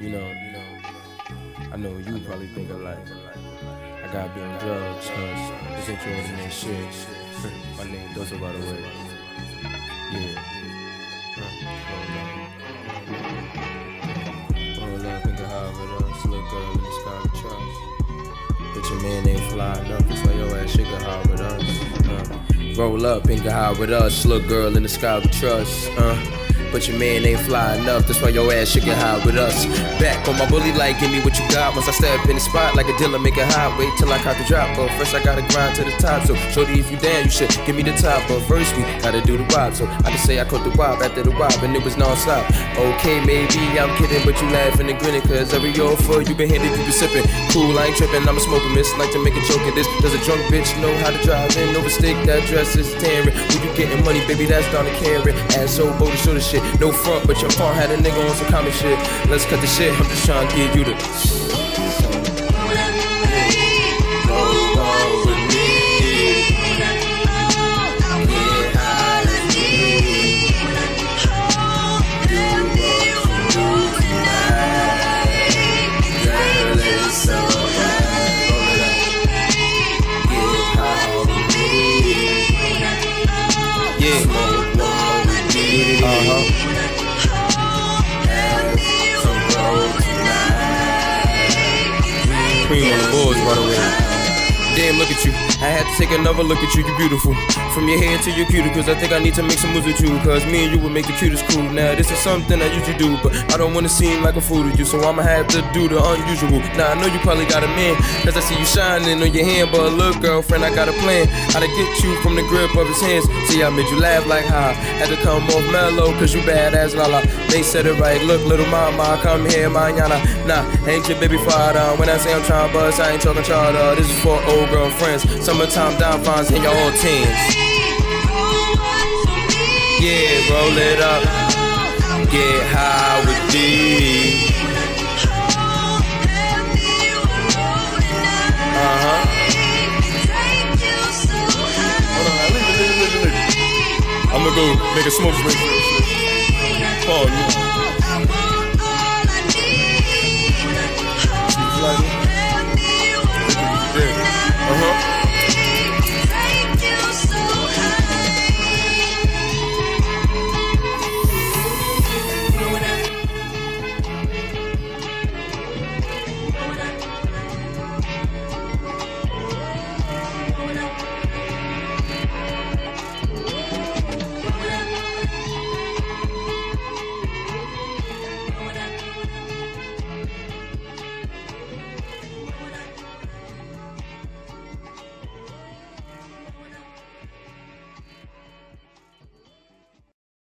You know, you know, I know you probably think of like, I gotta be on drugs cause this ain't your ordinary shit. My name Doso by the way. Yeah. Hold up, think of how it us, little girl in the sky we trust. But your man ain't fly enough, that's why your ass sugar high with us. Uh, roll up, think of how with us, little girl in the sky we trust. Uh, but your man ain't fly enough, that's why your ass should get high with us. Back on my bully like, give me what you got. Once I step in the spot like a dealer, make it hot. Wait till I caught the drop, but first I gotta grind to the top. So, shorty, if you down, you should give me the top. But first we gotta do the wop. So I can say I caught the wop after the wop, and it was non-stop. Okay, maybe I'm kidding, but you laughing and grinning, cause every for you been handed, you been sipping. Cool, I ain't tripping, I'm a smoking miss. Like to make a joke of this. Does a drunk bitch know how to drive in? Overstick that dress is tearing. When you getting money, baby, that's down to carry. Ass so bold to show the shit. No front, but your phone had a nigga on some common shit. Let's cut the shit. I'm just trying to give you the. Cream on the boards, by the way. Look at you. I had to take another look at you, you beautiful. From your head to your cuticles, I think I need to make some moves with you. Cause me and you would make the cutest crew. Now, this is something I usually do, but I don't wanna seem like a fool to you. So I'ma have to do the unusual. Now, I know you probably got a man, cause I see you shining on your hand. But look, girlfriend, I got a plan. How to get you from the grip of his hands. See, I made you laugh like how. Had to come off mellow, cause you badass, la la. They said it right. Look, little mama, come here, mañana. Nah, ain't your baby father. When I say I'm trying buzz, I ain't talking charter. This is for old girlfriends. Summertime down finds in your old teens. Yeah, roll it up. Get high with D. Uh huh. Hold on, listen, listen, listen, listen. I'm gonna go make a smoke break. You.